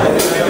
Amen.